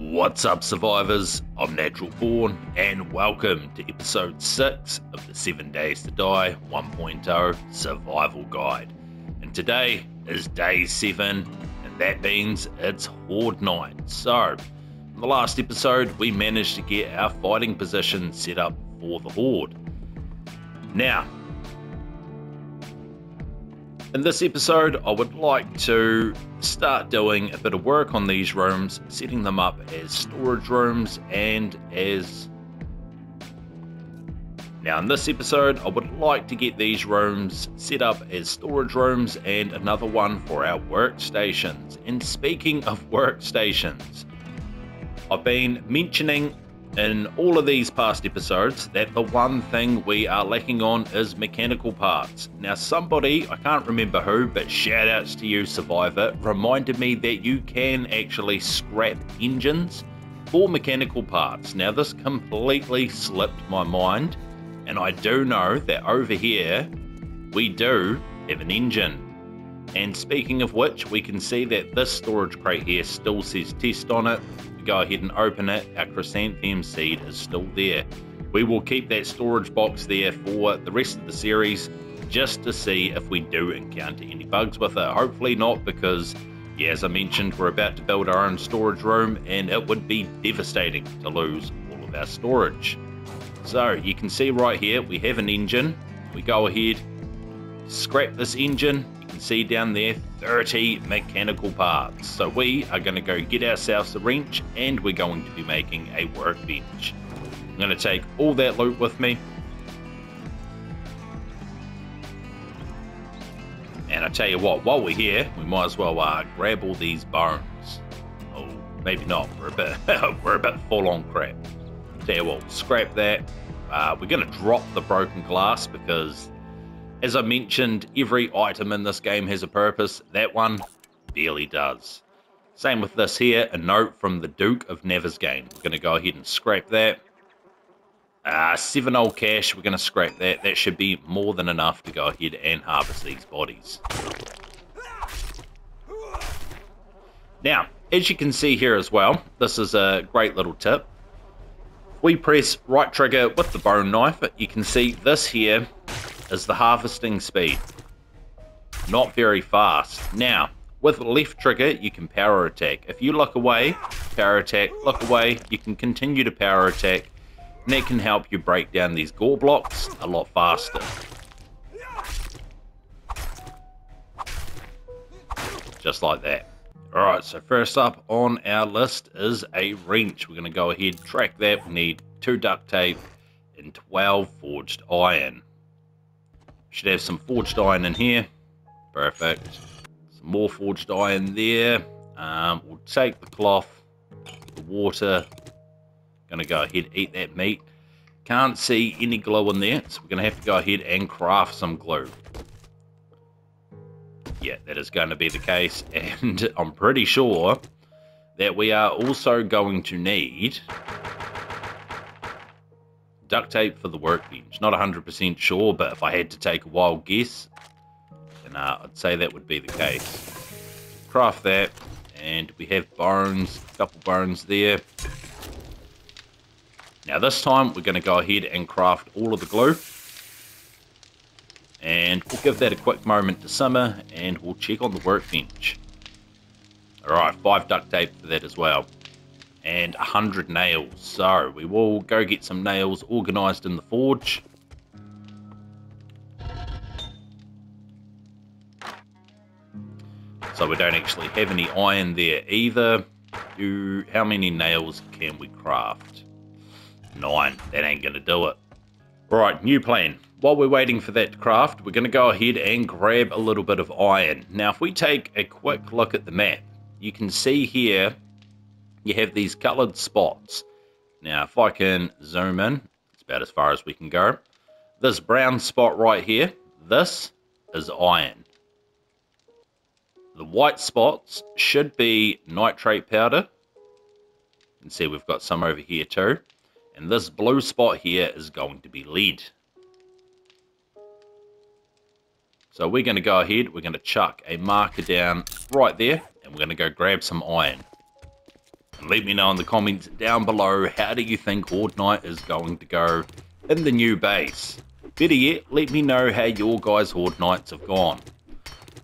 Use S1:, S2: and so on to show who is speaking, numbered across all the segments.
S1: What's up, survivors? I'm Natural Born, and welcome to episode 6 of the 7 Days to Die 1.0 Survival Guide. And today is day 7, and that means it's Horde Night. So, in the last episode, we managed to get our fighting position set up for the Horde. Now, in this episode, I would like to start doing a bit of work on these rooms, setting them up as storage rooms and as. Now, in this episode, I would like to get these rooms set up as storage rooms and another one for our workstations. And speaking of workstations, I've been mentioning in all of these past episodes that the one thing we are lacking on is mechanical parts. Now, somebody, I can't remember who, but shout outs to you, Survivor, reminded me that you can actually scrap engines for mechanical parts. Now, this completely slipped my mind, and I do know that over here we do have an engine. And speaking of which, we can see that this storage crate here still says test on it go ahead and open it, our chrysanthemum seed is still there. We will keep that storage box there for the rest of the series just to see if we do encounter any bugs with it. Hopefully not because, yeah, as I mentioned, we're about to build our own storage room and it would be devastating to lose all of our storage. So you can see right here, we have an engine. We go ahead, scrap this engine, see down there 30 mechanical parts. So we are going to go get ourselves a wrench and we're going to be making a workbench. I'm going to take all that loot with me. And I tell you what, while we're here, we might as well uh, grab all these bones. Oh, maybe not. We're a bit, we're a bit full on crap. Tell you what, scrap that. Uh, we're going to drop the broken glass because as I mentioned, every item in this game has a purpose. That one barely does. Same with this here, a note from the Duke of Navezgane. We're going to go ahead and scrape that. Uh, seven old cash, we're going to scrape that. That should be more than enough to go ahead and harvest these bodies. Now, as you can see here as well, this is a great little tip. We press right trigger with the bone knife, you can see this here is the harvesting speed. Not very fast. Now, with left trigger, you can power attack. If you look away, power attack, look away, you can continue to power attack, and that can help you break down these gore blocks a lot faster. Just like that. Alright, so first up on our list is a wrench. We're going to go ahead, track that. We need two duct tape and 12 forged iron. Should have some forged iron in here. Perfect. Some more forged iron there. Um, we'll take the cloth, the water. Gonna go ahead eat that meat. Can't see any glue in there, so we're gonna have to go ahead and craft some glue. Yeah, that is going to be the case, and I'm pretty sure that we are also going to need duct tape for the workbench. Not 100% sure, but if I had to take a wild guess, then uh, I'd say that would be the case. Craft that, and we have bones, a couple bones there. Now this time, we're going to go ahead and craft all of the glue. And we'll give that a quick moment to simmer, and we'll check on the workbench. Alright, five duct tape for that as well and 100 nails. So we will go get some nails organised in the forge. So we don't actually have any iron there either. Do, how many nails can we craft? Nine. That ain't going to do it. Right, new plan. While we're waiting for that to craft, we're going to go ahead and grab a little bit of iron. Now, if we take a quick look at the map, you can see here you have these colored spots. Now, if I can zoom in, it's about as far as we can go. This brown spot right here, this is iron. The white spots should be nitrate powder. You can see we've got some over here too. And this blue spot here is going to be lead. So we're going to go ahead, we're going to chuck a marker down right there, and we're going to go grab some iron. Let me know in the comments down below, how do you think Horde Night is going to go in the new base? Better yet, let me know how your guys' Horde Nights have gone.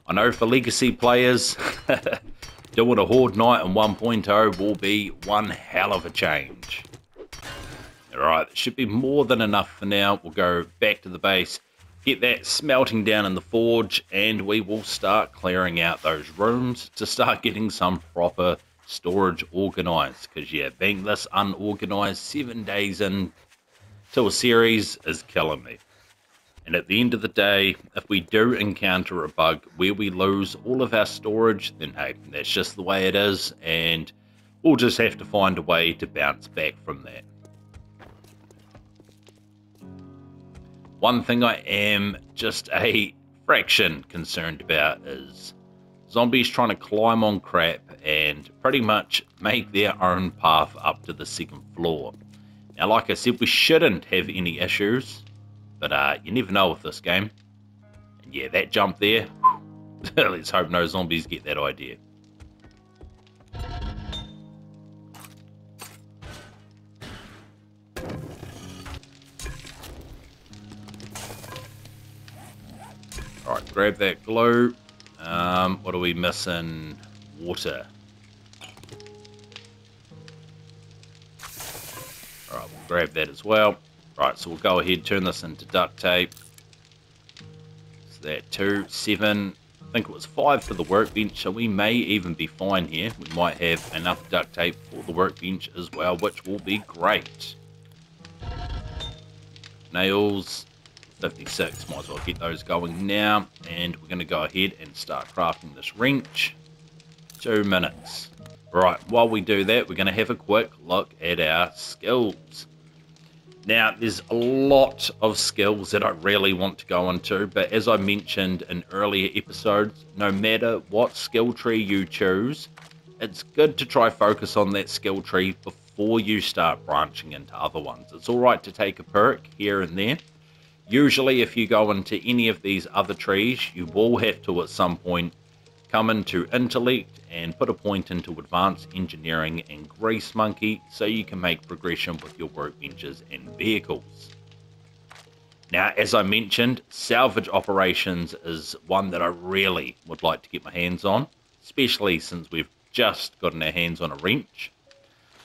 S1: I know for Legacy players, doing a Horde Night in 1.0 will be one hell of a change. Alright, should be more than enough for now. We'll go back to the base, get that smelting down in the forge, and we will start clearing out those rooms to start getting some proper storage organised. Because, yeah, being this unorganised seven days in to a series is killing me. And at the end of the day, if we do encounter a bug where we lose all of our storage, then hey, that's just the way it is, and we'll just have to find a way to bounce back from that. One thing I am just a fraction concerned about is zombies trying to climb on crap and pretty much make their own path up to the second floor. Now, like I said, we shouldn't have any issues but uh, you never know with this game. And yeah, that jump there, let's hope no zombies get that idea. Alright, grab that glue. Um, what are we missing? Water. Alright, we'll grab that as well. Right, so we'll go ahead, turn this into duct tape. So that two, seven, I think it was five for the workbench, so we may even be fine here. We might have enough duct tape for the workbench as well, which will be great. Nails, 56, might as well get those going now. And we're going to go ahead and start crafting this wrench. Two minutes. Right, while we do that, we're going to have a quick look at our skills. Now, there's a lot of skills that I really want to go into, but as I mentioned in earlier episodes, no matter what skill tree you choose, it's good to try focus on that skill tree before you start branching into other ones. It's alright to take a perk here and there. Usually, if you go into any of these other trees, you will have to at some point come into intellect and put a point into advanced engineering and grease monkey so you can make progression with your workbenches and vehicles. Now, as I mentioned, salvage operations is one that I really would like to get my hands on, especially since we've just gotten our hands on a wrench.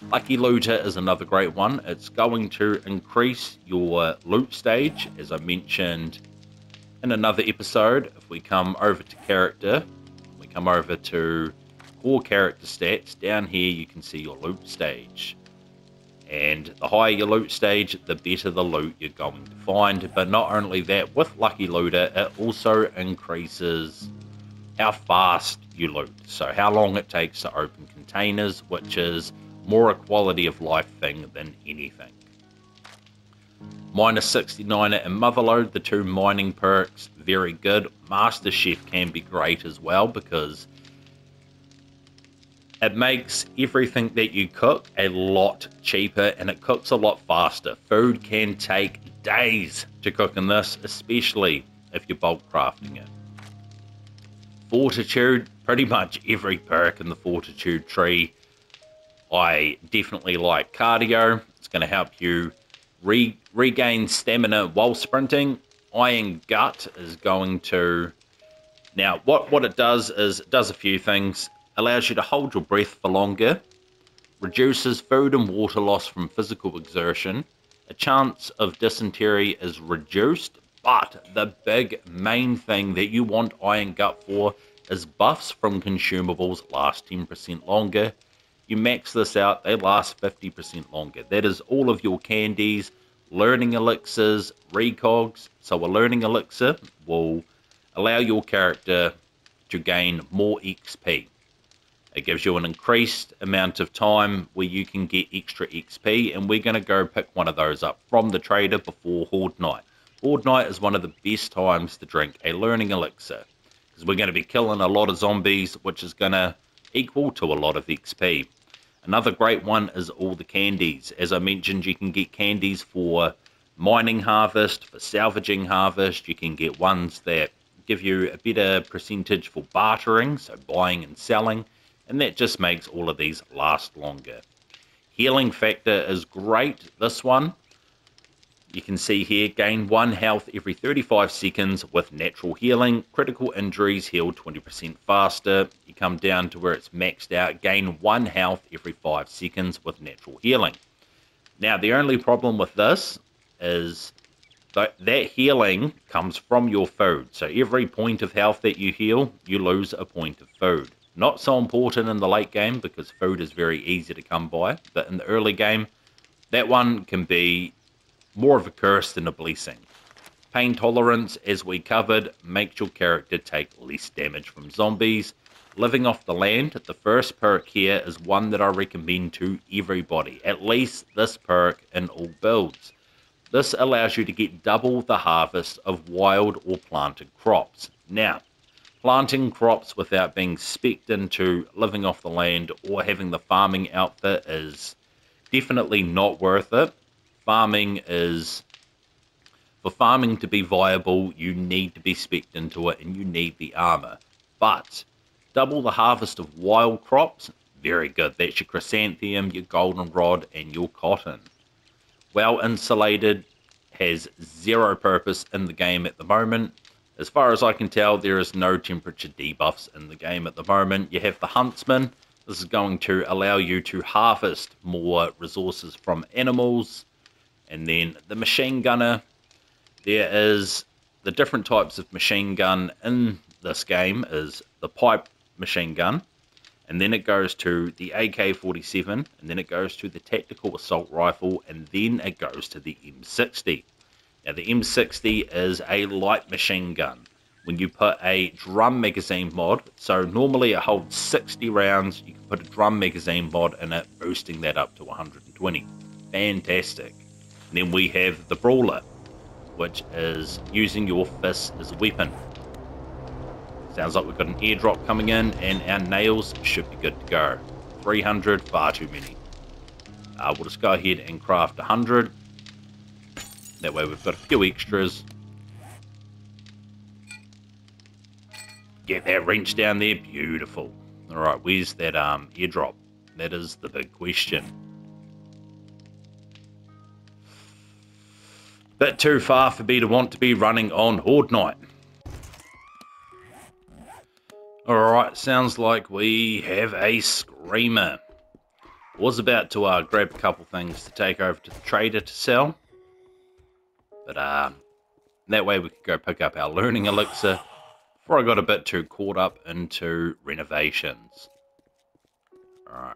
S1: Lucky Looter is another great one. It's going to increase your loot stage, as I mentioned in another episode. If we come over to character, we come over to core character stats, down here you can see your loot stage. And the higher your loot stage, the better the loot you're going to find. But not only that, with Lucky Looter, it also increases how fast you loot. So how long it takes to open containers, which is more a quality of life thing than anything. Miner 69 and Motherlode, the two mining perks, very good. Master Chef can be great as well because it makes everything that you cook a lot cheaper and it cooks a lot faster. Food can take days to cook in this, especially if you're bulk crafting it. Fortitude, pretty much every perk in the Fortitude tree. I definitely like cardio. It's going to help you re regain stamina while sprinting Iron Gut is going to... Now, what, what it does is it does a few things. Allows you to hold your breath for longer. Reduces food and water loss from physical exertion. A chance of dysentery is reduced. But the big main thing that you want Iron Gut for is buffs from consumables last 10% longer. You max this out, they last 50% longer. That is all of your candies, learning elixirs, recogs. So a learning elixir will allow your character to gain more XP. It gives you an increased amount of time where you can get extra XP, and we're going to go pick one of those up from the trader before Horde Night. Horde Night is one of the best times to drink a learning elixir, because we're going to be killing a lot of zombies, which is going to equal to a lot of XP. Another great one is all the candies. As I mentioned, you can get candies for mining harvest, for salvaging harvest. You can get ones that give you a better percentage for bartering, so buying and selling, and that just makes all of these last longer. Healing factor is great, this one. You can see here, gain 1 health every 35 seconds with natural healing. Critical injuries heal 20% faster. You come down to where it's maxed out, gain 1 health every 5 seconds with natural healing. Now, the only problem with this is that, that healing comes from your food. So every point of health that you heal, you lose a point of food. Not so important in the late game because food is very easy to come by. But in the early game, that one can be more of a curse than a blessing. Pain tolerance, as we covered, makes your character take less damage from zombies. Living off the land, the first perk here is one that I recommend to everybody, at least this perk in all builds. This allows you to get double the harvest of wild or planted crops. Now, planting crops without being specced into living off the land or having the farming outfit is definitely not worth it farming is for farming to be viable, you need to be specced into it and you need the armor. But double the harvest of wild crops, very good. That's your chrysanthemum, your goldenrod, and your cotton. Well insulated, has zero purpose in the game at the moment. As far as I can tell, there is no temperature debuffs in the game at the moment. You have the huntsman. This is going to allow you to harvest more resources from animals and then the machine gunner, there is the different types of machine gun in this game is the pipe machine gun, and then it goes to the AK-47, and then it goes to the tactical assault rifle, and then it goes to the M60. Now the M60 is a light machine gun. When you put a drum magazine mod, so normally it holds 60 rounds, you can put a drum magazine mod in it, boosting that up to 120. Fantastic. And then we have the Brawler, which is using your fist as a weapon. Sounds like we've got an airdrop coming in, and our nails should be good to go. 300, far too many. Uh, we'll just go ahead and craft 100. That way we've got a few extras. Get that wrench down there, beautiful. Alright, where's that um, airdrop? That is the big question. Bit too far for me to want to be running on Horde Night. Alright, sounds like we have a Screamer. Was about to uh, grab a couple things to take over to the trader to sell. But uh, that way we could go pick up our learning elixir before I got a bit too caught up into renovations. Alright,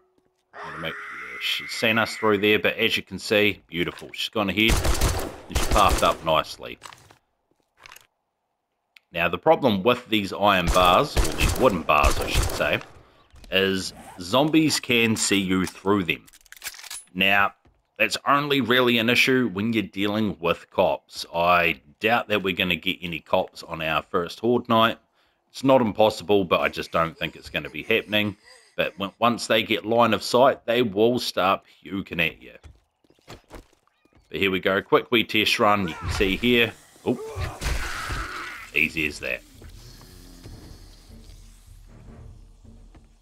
S1: make yeah, she's seen us through there, but as you can see, beautiful. She's gone ahead it's parked up nicely. Now, the problem with these iron bars, or these wooden bars, I should say, is zombies can see you through them. Now, that's only really an issue when you're dealing with cops. I doubt that we're going to get any cops on our first Horde night. It's not impossible, but I just don't think it's going to be happening. But once they get line of sight, they will start puking at you. But here we go, quick wee test run. You can see here. Oh, easy as that.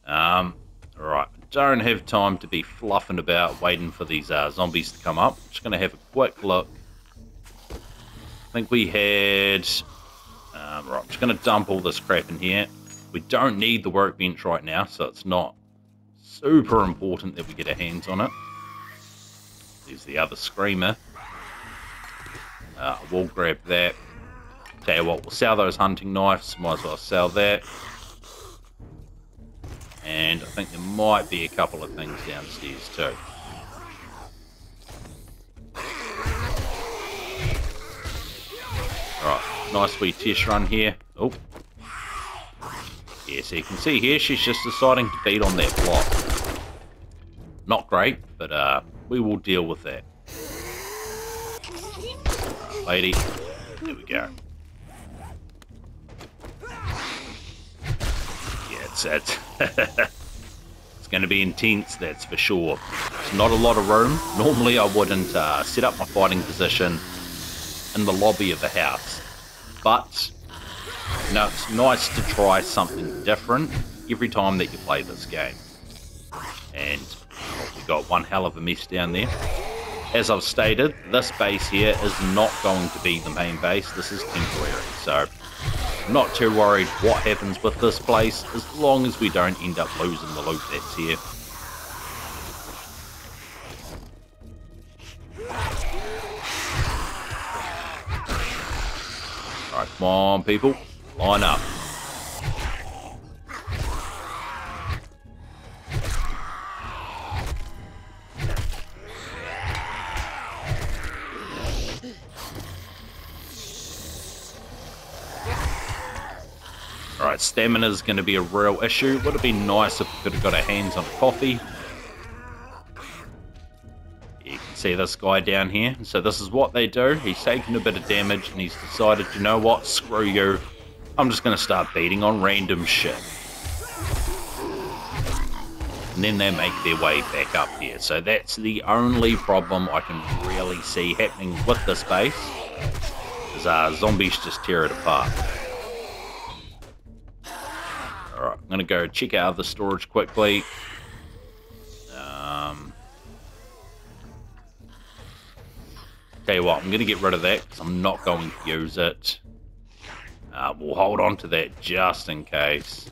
S1: Um, right, don't have time to be fluffing about waiting for these uh, zombies to come up. Just going to have a quick look. I think we had... Um, right, I'm just going to dump all this crap in here. We don't need the workbench right now, so it's not super important that we get our hands on it. There's the other screamer. Uh, we'll grab that. Tell you what, we'll sell those hunting knives. Might as well sell that. And I think there might be a couple of things downstairs too. Alright, nice wee test run here. Oh. Yeah, so you can see here, she's just deciding to beat on that block. Not great, but uh, we will deal with that. Lady. There we go. Yeah, it's, it's, it's going to be intense, that's for sure. It's not a lot of room. Normally I wouldn't uh, set up my fighting position in the lobby of the house. But, you know, it's nice to try something different every time that you play this game. And We've got one hell of a mess down there. As I've stated, this base here is not going to be the main base. This is temporary. So not too worried what happens with this place as long as we don't end up losing the loot that's here. Alright, come on people, line up. Alright, stamina is going to be a real issue. Would have been nice if we could have got our hands on coffee. You can see this guy down here. So this is what they do. He's taken a bit of damage and he's decided, you know what, screw you. I'm just going to start beating on random shit. And then they make their way back up here. So that's the only problem I can really see happening with this base. Is uh, zombies just tear it apart. Alright, I'm going to go check out the storage quickly. Um, tell you what, I'm to get rid of that because I'm not going to use it. Uh, we'll hold on to that just in case.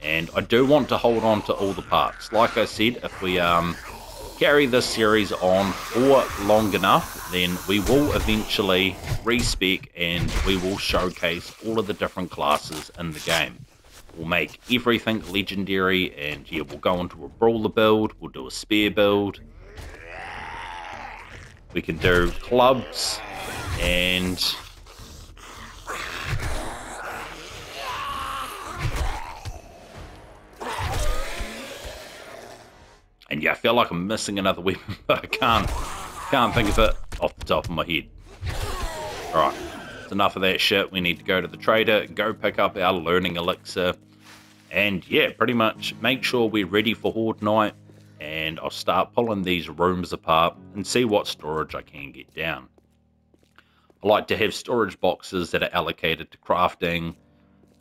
S1: And I do want to hold on to all the parts. Like I said, if we um, carry this series on for long enough, then we will eventually respec and we will showcase all of the different classes in the game. We'll make everything legendary and yeah, we'll go into a brawler build, we'll do a spear build. We can do clubs and feel like I'm missing another weapon, but I can't, can't think of it off the top of my head. Alright, it's enough of that shit. We need to go to the trader, go pick up our learning elixir, and yeah, pretty much make sure we're ready for Horde Night, and I'll start pulling these rooms apart and see what storage I can get down. I like to have storage boxes that are allocated to crafting,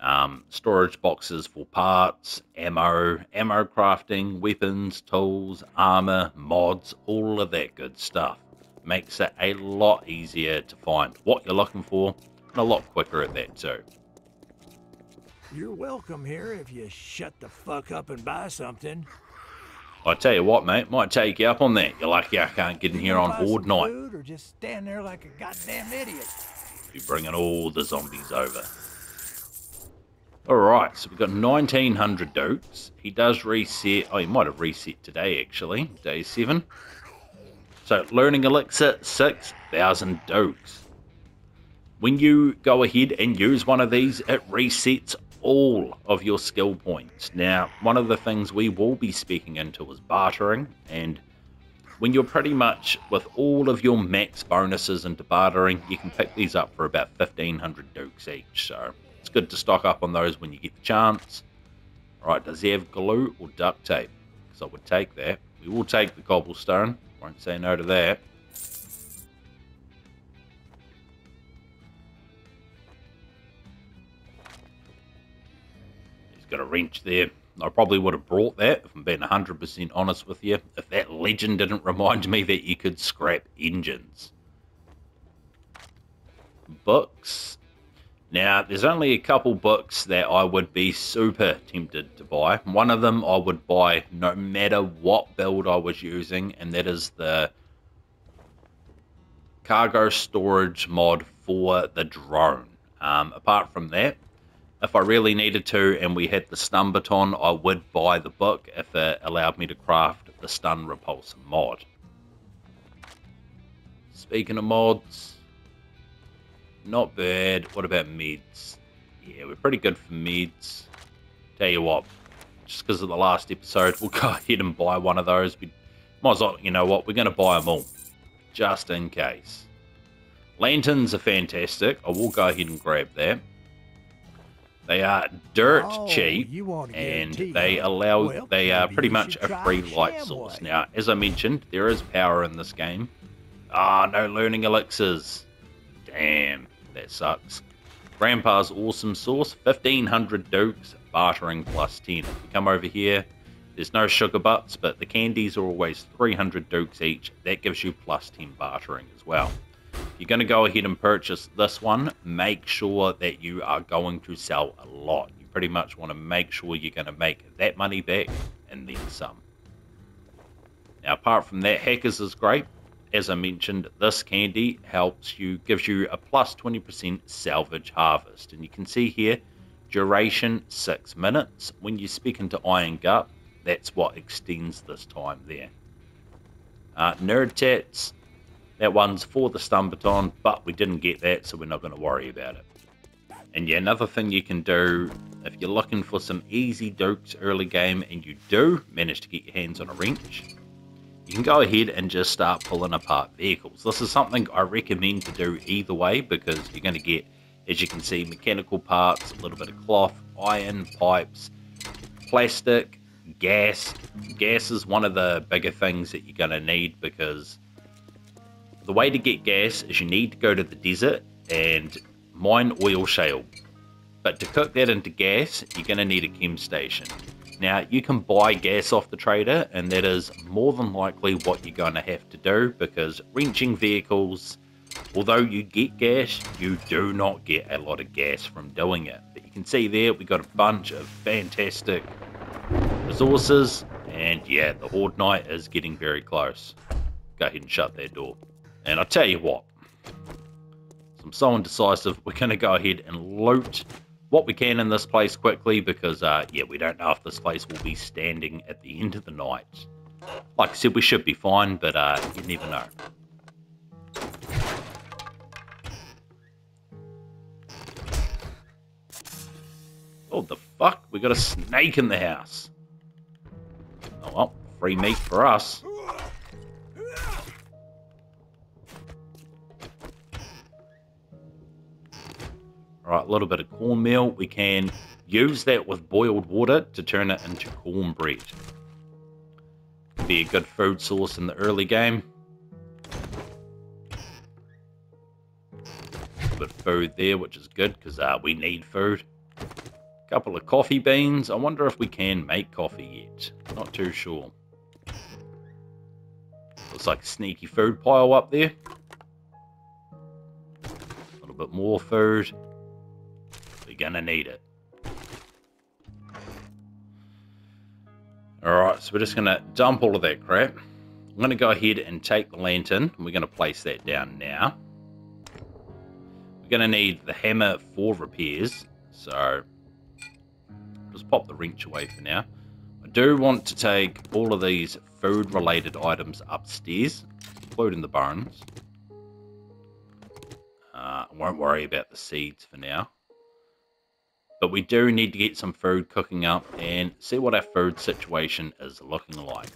S1: um, storage boxes for parts, ammo, ammo crafting, weapons, tools, armor, mods, all of that good stuff. Makes it a lot easier to find what you're looking for and a lot quicker at that too.
S2: You're welcome here if you shut the fuck up and buy something.
S1: I tell you what, mate, might take you up on that. You're lucky I can't get in here on Horde
S2: some
S1: Night.
S2: Or just stand there like a goddamn idiot.
S1: You're bringing all the zombies over. Alright, so we've got 1900 dukes. He does reset. Oh, he might have reset today, actually. Day 7. So, learning elixir, 6,000 dukes. When you go ahead and use one of these, it resets all of your skill points. Now, one of the things we will be speaking into is bartering, and when you're pretty much with all of your max bonuses into bartering, you can pick these up for about 1500 dukes each. So, it's good to stock up on those when you get the chance. Alright, does he have glue or duct tape? Because I would take that. We will take the cobblestone. Won't say no to that. He's got a wrench there. I probably would have brought that, if I'm being 100% honest with you, if that legend didn't remind me that you could scrap engines. Books. Now, there's only a couple books that I would be super tempted to buy. One of them I would buy no matter what build I was using, and that is the cargo storage mod for the drone. Um, apart from that, if I really needed to and we had the stun baton, I would buy the book if it allowed me to craft the stun repulsor mod. Speaking of mods, not bad. What about meds? Yeah, we're pretty good for meds. Tell you what, just because of the last episode, we'll go ahead and buy one of those. We might as well, you know what, we're going to buy them all, just in case. Lanterns are fantastic. I will go ahead and grab that. They are dirt
S2: Oh,
S1: cheap
S2: you want to get a
S1: and they allow
S2: Well,
S1: they are pretty much a free light source. Now, as I mentioned, there is power in this game. Ah, no learning elixirs. Damn, that sucks. Grandpa's awesome sauce, 1500 dukes, bartering plus 10. If you come over here, There's no sugar butts, but the candies are always 300 dukes each. That gives you plus 10 bartering as well. If You're going to go ahead and purchase this one. Make sure that you are going to sell a lot. You pretty much want to make sure you're going to make that money back and then some. Now, apart from that, Hackers is great. As I mentioned, this candy helps you, gives you a plus 20% salvage harvest. And you can see here, duration 6 minutes. When you speak into Iron Gut, that's what extends this time there. Uh, Nerd Tats, that one's for the stun baton, but we didn't get that, so we're not going to worry about it. And yeah, another thing you can do if you're looking for some easy dukes early game and you do manage to get your hands on a wrench, you can go ahead and just start pulling apart vehicles. This is something I recommend to do either way because you're going to get, as you can see, mechanical parts, a little bit of cloth, iron, pipes, plastic, gas. Gas is one of the bigger things that you're going to need because the way to get gas is you need to go to the desert and mine oil shale. But to cook that into gas, you're going to need a chem station. Now, you can buy gas off the trader, and that is more than likely what you're going to have to do because wrenching vehicles, although you get gas, you do not get a lot of gas from doing it. But you can see there, we got a bunch of fantastic resources, and yeah, the Horde Night is getting very close. Go ahead and shut that door. And I tell you what, I'm so indecisive, we're going to go ahead and loot what we can in this place quickly because, uh, yeah, we don't know if this place will be standing at the end of the night. Like I said, we should be fine, but uh, you never know. Oh, the fuck? We got a snake in the house. Oh, well, free meat for us. Right, a little bit of cornmeal. We can use that with boiled water to turn it into cornbread. Be a good food source in the early game. Bit food there, which is good because uh, we need food. Couple of coffee beans. I wonder if we can make coffee yet. Not too sure. Looks like a sneaky food pile up there. A little bit more food gonna need it. Alright, so we're just gonna dump all of that crap. I'm gonna go ahead and take the lantern. We're gonna place that down now. We're gonna need the hammer for repairs. So, just pop the wrench away for now. I do want to take all of these food related items upstairs, including the bones. Uh, I won't worry about the seeds for now. But we do need to get some food cooking up and see what our food situation is looking like.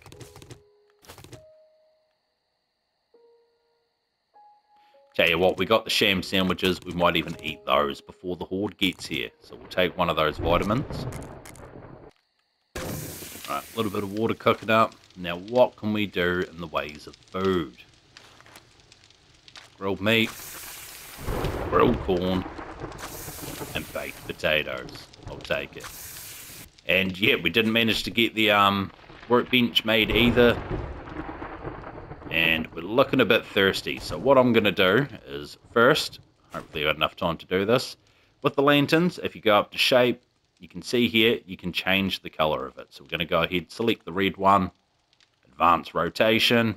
S1: Tell you what, we got the sham sandwiches. We might even eat those before the horde gets here. So we'll take one of those vitamins. Alright, a little bit of water cooking up. Now what can we do in the ways of food? Grilled meat. Grilled corn potatoes. I'll take it. And yeah, we didn't manage to get the um, workbench made either. And we're looking a bit thirsty. So what I'm going to do is first, hopefully I got enough time to do this, with the lanterns, if you go up to shape, you can see here, you can change the color of it. So we're going to go ahead, select the red one, advanced rotation,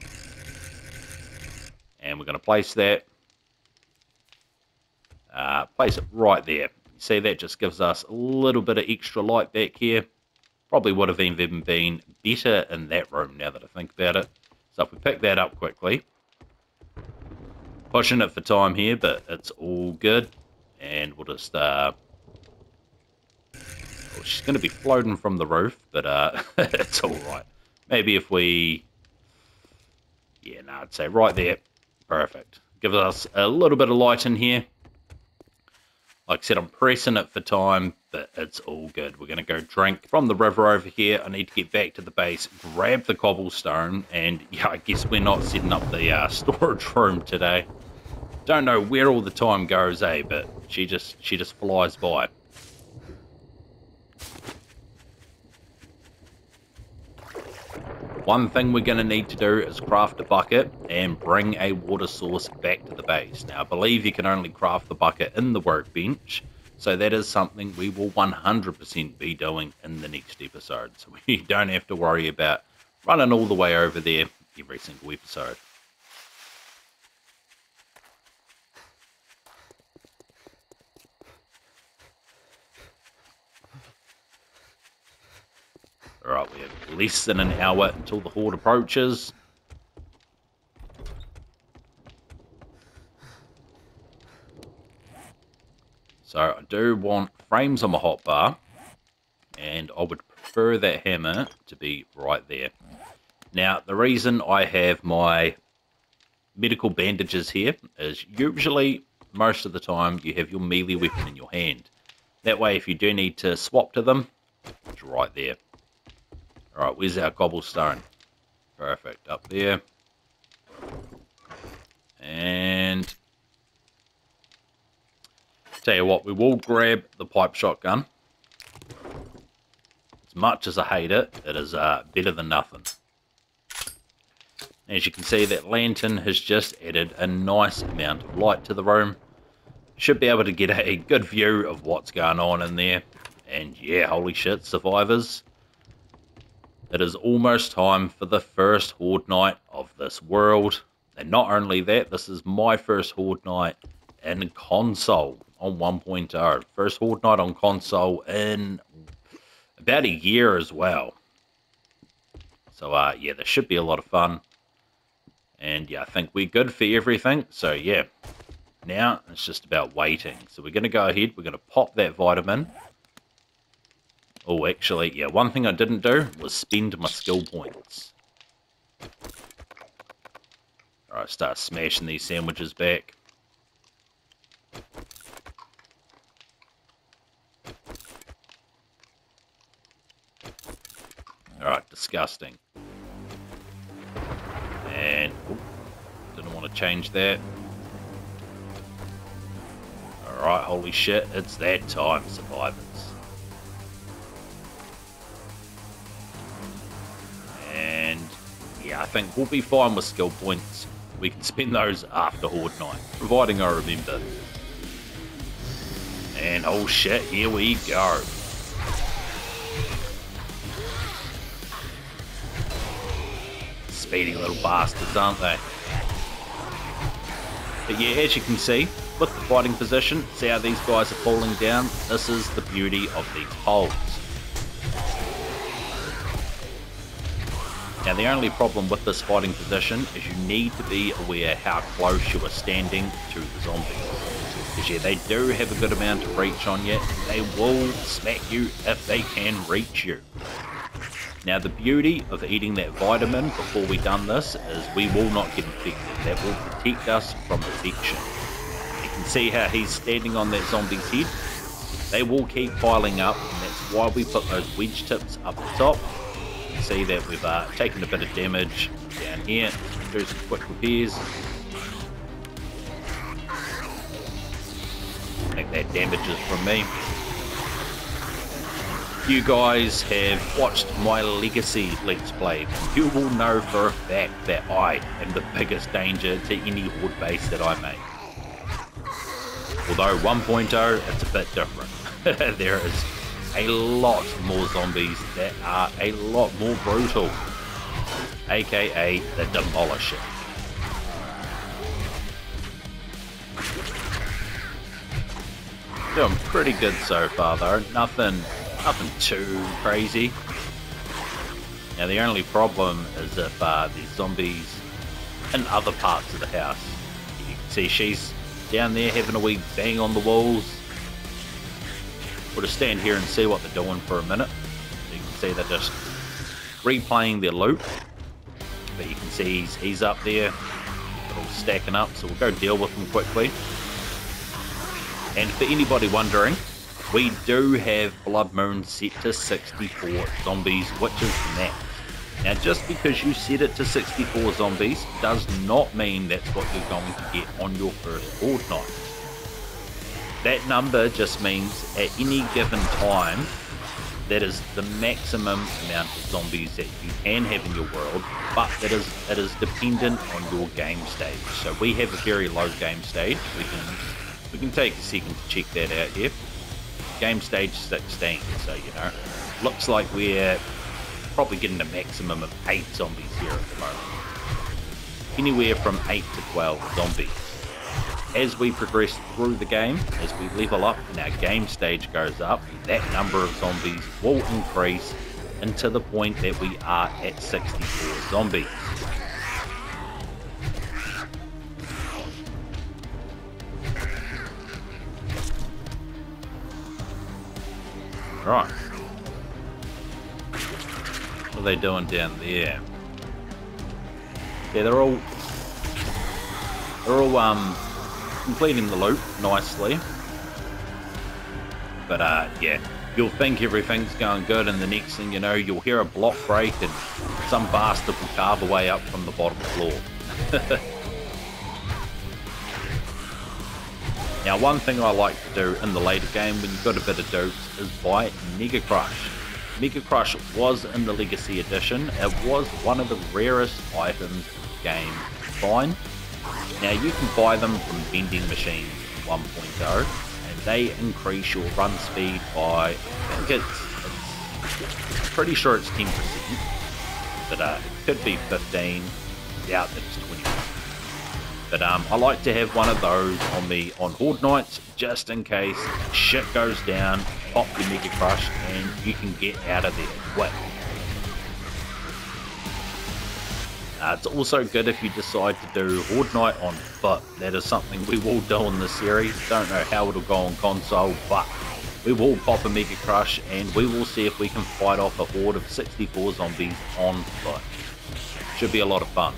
S1: and we're going to place that, uh, place it right there. See, that just gives us a little bit of extra light back here. Probably would have even been better in that room now that I think about it. So if we pick that up quickly. Pushing it for time here, but it's all good. And we'll just... Uh, well, she's going to be floating from the roof, but uh, it's alright. Maybe if we... Yeah, no, I'd say right there. Perfect. Gives us a little bit of light in here. Like I said, I'm pressing it for time, but it's all good. We're going to go drink from the river over here. I need to get back to the base, grab the cobblestone, and yeah, I guess we're not setting up the uh, storage room today. Don't know where all the time goes, eh? But she just she just flies by. One thing we're going to need to do is craft a bucket and bring a water source back to the base. Now, I believe you can only craft the bucket in the workbench, so that is something we will 100% be doing in the next episode. So we don't have to worry about running all the way over there every single episode. Alright, we have less than an hour until the horde approaches. So I do want frames on my hotbar, and I would prefer that hammer to be right there. Now, the reason I have my medical bandages here is usually, most of the time, you have your melee weapon in your hand. That way, if you do need to swap to them, it's right there. Alright, where's our cobblestone? Perfect, up there. And... Tell you what, we will grab the pipe shotgun. As much as I hate it, it is uh, better than nothing. As you can see, that lantern has just added a nice amount of light to the room. Should be able to get a good view of what's going on in there. And yeah, holy shit, survivors. It is almost time for the first Horde night of this world. And not only that, this is my first Horde night in console on 1.0. First Horde night on console in about a year as well. So, uh, yeah, this should be a lot of fun. And, yeah, I think we're good for everything. So, yeah, now it's just about waiting. So we're going to go ahead. We're going to pop that vitamin. Oh, actually, yeah, one thing I didn't do was spend my skill points. Alright, start smashing these sandwiches back. Alright, disgusting. And, oh, didn't want to change that. Alright, holy shit, it's that time, survivors. I think we'll be fine with skill points. We can spend those after Horde Night, providing I remember. And oh shit, here we go. Speedy little bastards, aren't they? But yeah, as you can see, with the fighting position, see how these guys are falling down? This is the beauty of these poles. Now the only problem with this fighting position is you need to be aware how close you are standing to the zombies. Because yeah, they do have a good amount of reach on you. They will smack you if they can reach you. Now the beauty of eating that vitamin before we done this is we will not get infected. That will protect us from infection. You can see how he's standing on that zombie's head. They will keep piling up and that's why we put those wedge tips up the top see that we've uh, taken a bit of damage down here. Do some quick repairs. Think that damage is from me. You guys have watched my Legacy Let's Play. You will know for a fact that I am the biggest danger to any Horde base that I make. Although 1.0, it's a bit different. there is a lot more zombies that are a lot more brutal, aka the Demolisher. Doing pretty good so far though, nothing, nothing too crazy. Now the only problem is if uh, there's zombies in other parts of the house. You can see she's down there having a wee bang on the walls We'll just stand here and see what they're doing for a minute. You can see they're just replaying their loop. But you can see he's, he's up there, all stacking up, so we'll go deal with them quickly. And for anybody wondering, we do have Blood Moon set to 64 zombies, which is max. Now, just because you set it to 64 zombies does not mean that's what you're going to get on your first Horde night. That number just means at any given time, that is the maximum amount of zombies that you can have in your world, but that is it is dependent on your game stage. So we have a very low game stage. We can we can take a second to check that out here. Game stage 16, so you know, looks like we're probably getting a maximum of 8 zombies here at the moment. Anywhere from 8 to 12 zombies. As we progress through the game, as we level up and our game stage goes up, that number of zombies will increase until the point that we are at 64 zombies. Right. What are they doing down there? Yeah, they're all they're all um completing the loop nicely. But uh yeah, you'll think everything's going good and the next thing you know you'll hear a block break and some bastard will carve away up from the bottom floor. Now, one thing I like to do in the later game when you've got a bit of dukes is buy Mega Crush. Mega Crush was in the Legacy Edition. It was one of the rarest items in the game to find. Now, you can buy them from vending machines 1.0, and they increase your run speed by, I think it's, it's pretty sure it's 10%, but uh, it could be 15, doubt that it's 20 but um, I like to have one of those on me on Horde nights, just in case shit goes down, pop your Mega Crush, and you can get out of there quick. Uh, it's also good if you decide to do Horde Night on foot. That is something we will do in the series. Don't know how it'll go on console, but we will pop a Mega Crush and we will see if we can fight off a horde of 64 zombies on foot. Should be a lot of fun.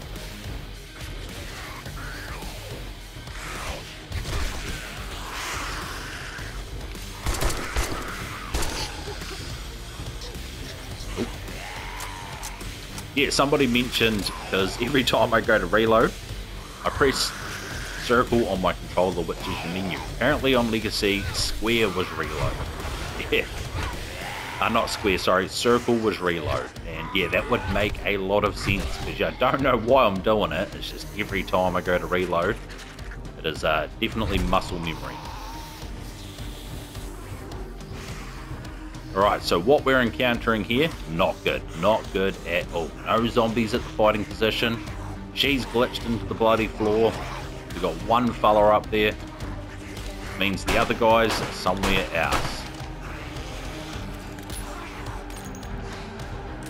S1: Yeah, somebody mentioned because every time I go to reload, I press circle on my controller, which is the menu. Apparently on Legacy, square was reload. Yeah. Uh, not square, sorry, circle was reload. And yeah, that would make a lot of sense because I don't know why I'm doing it. It's just every time I go to reload, it is uh, definitely muscle memory. Alright, so what we're encountering here, not good. Not good at all. No zombies at the fighting position. She's glitched into the bloody floor. We've got one fella up there. Means the other guys somewhere else.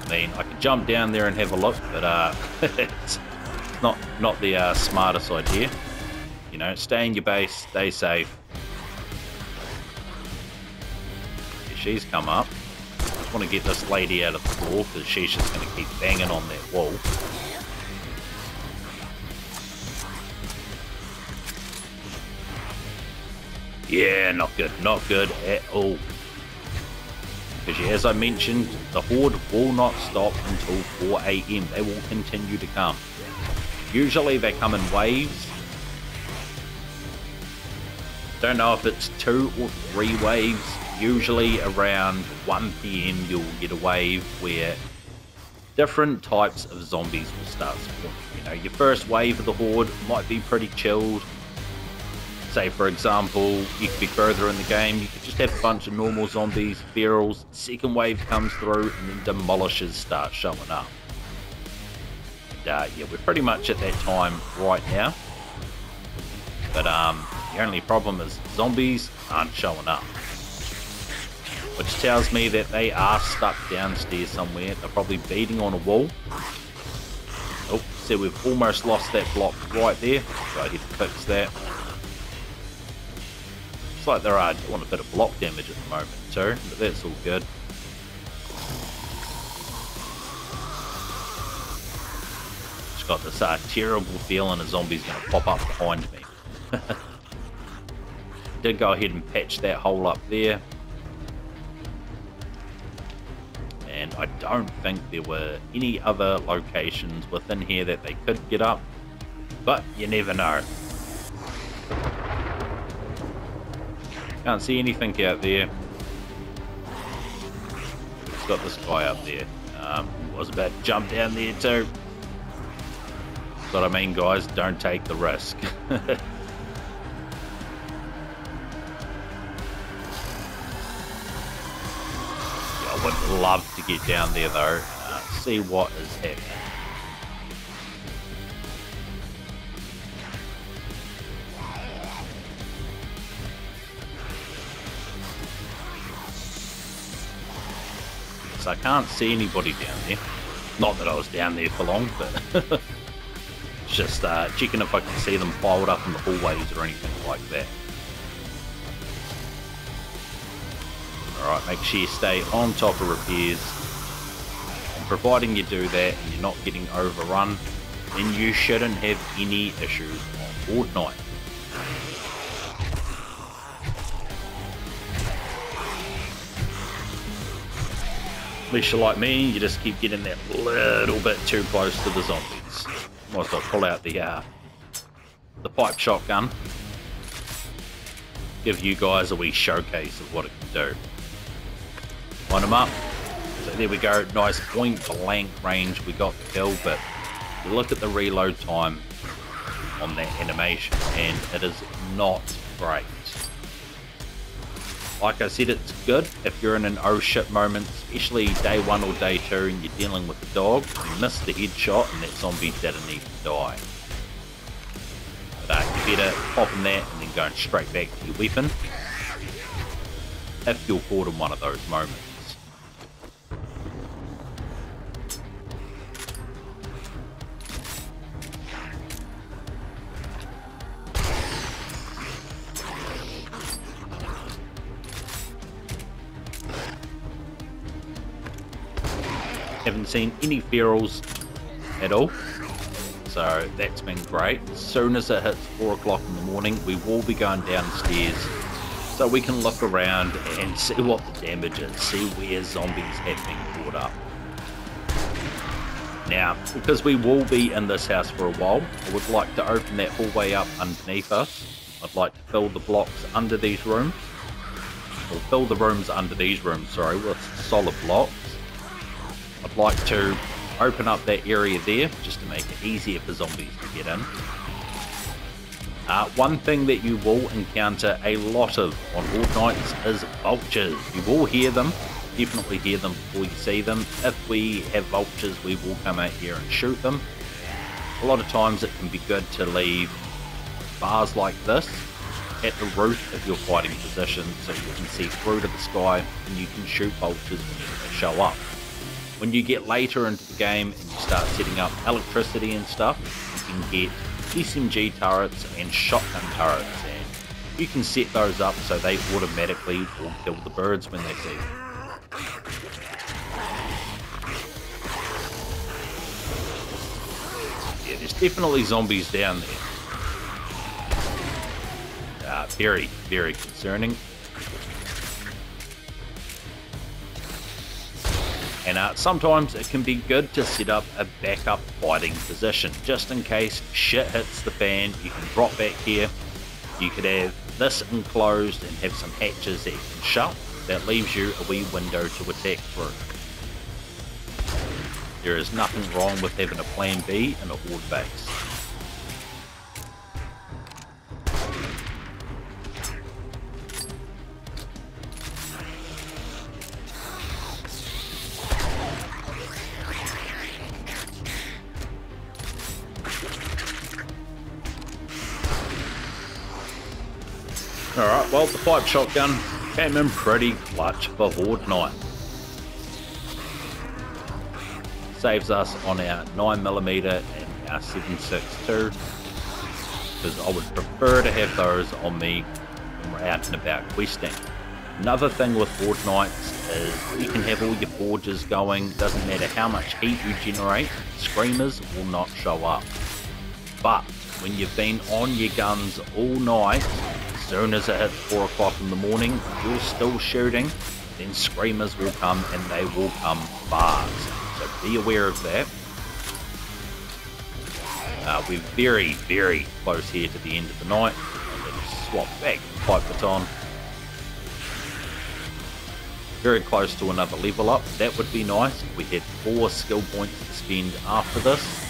S1: I mean, I could jump down there and have a look, but uh, it's not, not the uh, smartest idea. You know, stay in your base, stay safe. She's come up. I just want to get this lady out of the floor because she's just going to keep banging on that wall. Yeah, not good, not good at all. Because as I mentioned, the Horde will not stop until 4 a.m. They will continue to come. Usually they come in waves. Don't know if it's two or three waves usually around 1 p.m. you'll get a wave where different types of zombies will start spawning. You know, your first wave of the horde might be pretty chilled. Say, for example, you could be further in the game, you could just have a bunch of normal zombies, ferals. Second wave comes through, and then demolishers start showing up. And, uh, yeah, we're pretty much at that time right now. But um, the only problem is zombies aren't showing up which tells me that they are stuck downstairs somewhere. They're probably beating on a wall. Oh, so we've almost lost that block right there. I need to fix that. Looks like there are doing a bit of block damage at the moment too, but that's all good. Just got this uh, terrible feeling a zombie's going to pop up behind me. Did go ahead and patch that hole up there. And I don't think there were any other locations within here that they could get up, but you never know. Can't see anything out there. It's got this guy up there. Um, was about to jump down there too. But I mean, guys, don't take the risk. I would love to get down there though, uh, see what is happening. So I can't see anybody down there. Not that I was down there for long, but just uh, checking if I can see them piled up in the hallways or anything like that. Make sure you stay on top of repairs. And providing you do that and you're not getting overrun, then you shouldn't have any issues on board. Unless you're like me, you just keep getting that little bit too close to the zombies. Might as well pull out the uh, the pipe shotgun. Give you guys a wee showcase of what it can do. Line them up. So there we go. Nice point blank range. We got the kill, but look at the reload time on that animation, and it is not great. Like I said, it's good if you're in an oh shit moment, especially day one or day two, and you're dealing with a dog. You miss the headshot, and that zombie didn't even die. But uh, you better popping that and then going straight back to your weapon if you're caught in one of those moments. Seen any ferals at all. So that's been great. As soon as it hits 4 o'clock in the morning, we will be going downstairs so we can look around and see what the damage is, see where zombies have been caught up. Now, because we will be in this house for a while, I would like to open that hallway up underneath us. I'd like to fill the blocks under these rooms, or fill the rooms under these rooms, sorry, with solid blocks. I'd like to open up that area there, just to make it easier for zombies to get in. Uh, one thing that you will encounter a lot of on Horde Nights is vultures. You will hear them, definitely hear them before you see them. If we have vultures, we will come out here and shoot them. A lot of times it can be good to leave bars like this at the roof of your fighting position so you can see through to the sky and you can shoot vultures when they show up. When you get later into the game and you start setting up electricity and stuff, you can get SMG turrets and shotgun turrets and you can set those up so they automatically will kill the birds when they see them. Yeah, there's definitely zombies down there. Uh, very, very concerning. Uh, sometimes it can be good to set up a backup fighting position, just in case shit hits the fan, you can drop back here. You could have this enclosed and have some hatches that you can shut. That leaves you a wee window to attack through. There is nothing wrong with having a plan B in a horde base. Well the pipe shotgun came in pretty clutch for Horde Night. Saves us on our 9mm and our 7.62 because I would prefer to have those on me when we're out and about questing. Another thing with Horde Nights is you can have all your forges going, doesn't matter how much heat you generate, screamers will not show up. But when you've been on your guns all night soon as it hits 4 o'clock in the morning, you're still shooting, then screamers will come and they will come fast. So be aware of that. Uh, we're very, very close here to the end of the night. And then swap back pipe baton. very close to another level up. That would be nice. We had four skill points to spend after this.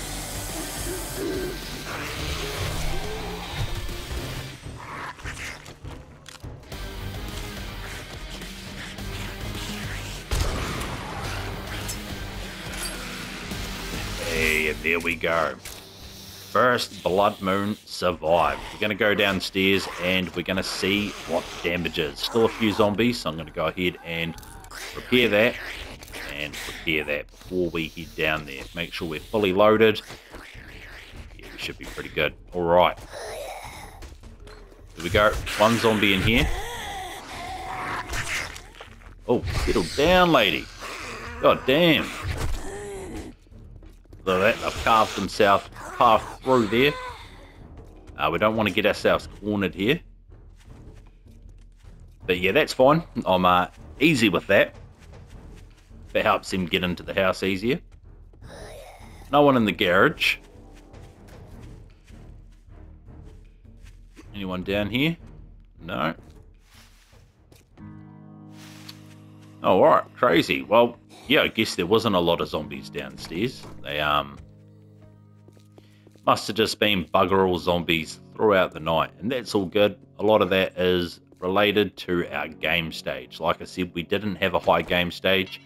S1: Hey, there we go. First Blood Moon survived. We're going to go downstairs and we're going to see what damage is. Still a few zombies, so I'm going to go ahead and repair that and repair that before we head down there. Make sure we're fully loaded. Yeah, we should be pretty good. Alright. Here we go. One zombie in here. Oh, settle down, lady. God damn. Look at that. They've carved themselves path through there. Uh, we don't want to get ourselves cornered here. But yeah, that's fine. I'm uh, easy with that. That helps him get into the house easier. No one in the garage. Anyone down here? No. Oh, alright, crazy. Well, yeah, I guess there wasn't a lot of zombies downstairs. They, um, must have just been bugger all zombies throughout the night, and that's all good. A lot of that is related to our game stage. Like I said, we didn't have a high game stage,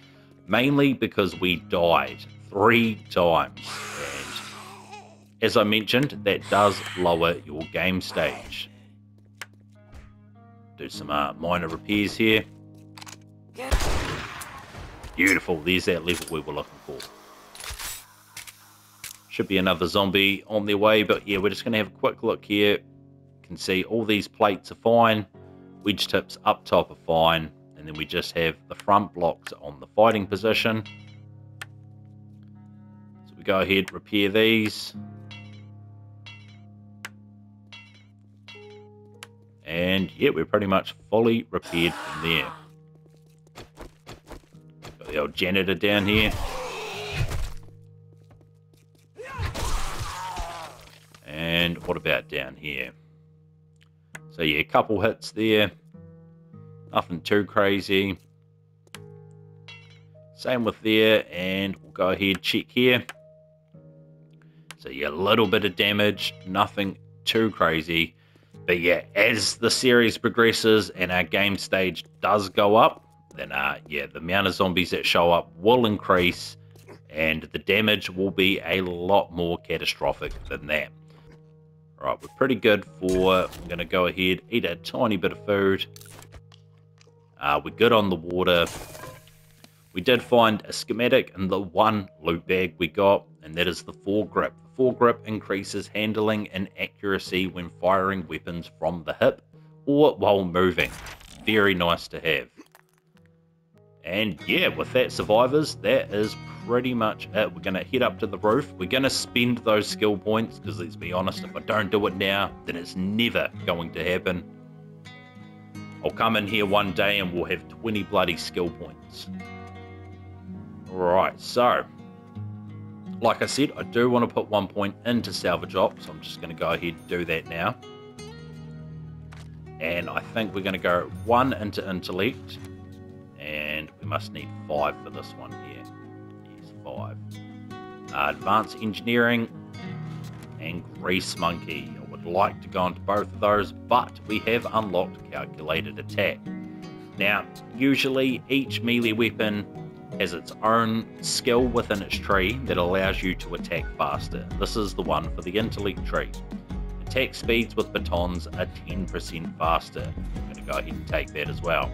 S1: mainly because we died three times. And as I mentioned, that does lower your game stage. Do some uh, minor repairs here. Beautiful, there's that level we were looking for. Should be another zombie on their way, but yeah, we're just going to have a quick look here. You can see all these plates are fine. Wedge tips up top are fine. And then we just have the front blocks on the fighting position. So we go ahead, repair these. And yeah, we're pretty much fully repaired from there. The old janitor down here. And what about down here? So yeah, a couple hits there. Nothing too crazy. Same with there, and we'll go ahead check here. So yeah, a little bit of damage, nothing too crazy. But yeah, as the series progresses and our game stage does go up, then uh, yeah, the amount of zombies that show up will increase, and the damage will be a lot more catastrophic than that. All right, we're pretty good for... I'm going to go ahead, eat a tiny bit of food. Uh, we're good on the water. We did find a schematic in the one loot bag we got, and that is the foregrip. The foregrip increases handling and accuracy when firing weapons from the hip or while moving. Very nice to have. And yeah, with that, survivors, that is pretty much it. We're going to head up to the roof. We're going to spend those skill points because let's be honest, if I don't do it now, then it's never going to happen. I'll come in here one day and we'll have 20 bloody skill points. Right, so like I said, I do want to put one point into salvage Ops. so I'm just going to go ahead and do that now. And I think we're going to go one into intellect, and we must need five for this one here five. Uh, advanced Engineering and Grease Monkey. I would like to go into both of those, but we have unlocked Calculated Attack. Now, usually each melee weapon has its own skill within its tree that allows you to attack faster. This is the one for the intellect tree. Attack speeds with batons are 10% faster. I'm going to go ahead and take that as well.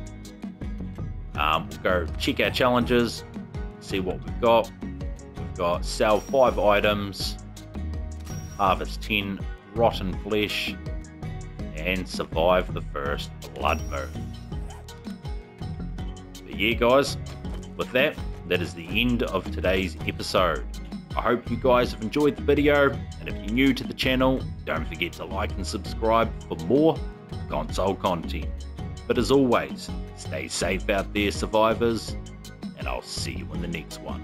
S1: Um, we'll go check our challenges, see what we've got. We've got sell 5 items, harvest 10 rotten flesh, and survive the first blood moon. But yeah, guys, with that, that is the end of today's episode. I hope you guys have enjoyed the video, and if you're new to the channel, don't forget to like and subscribe for more console content. But as always, stay safe out there, survivors, and I'll see you in the next one.